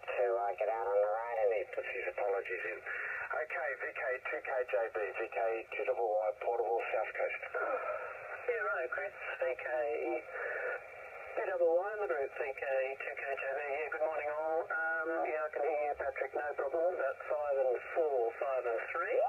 Gloucester had to uh, get out on the road and he puts his apologies in. Okay, VK 2KJB, VK 2YY Portable South Coast. Yeah, right, Chris. VK PWY on the group, VK 2KJB. Yeah, good morning all. Um, yeah, I can hear you, Patrick, no problem. About 5 and 4, 5 and 3.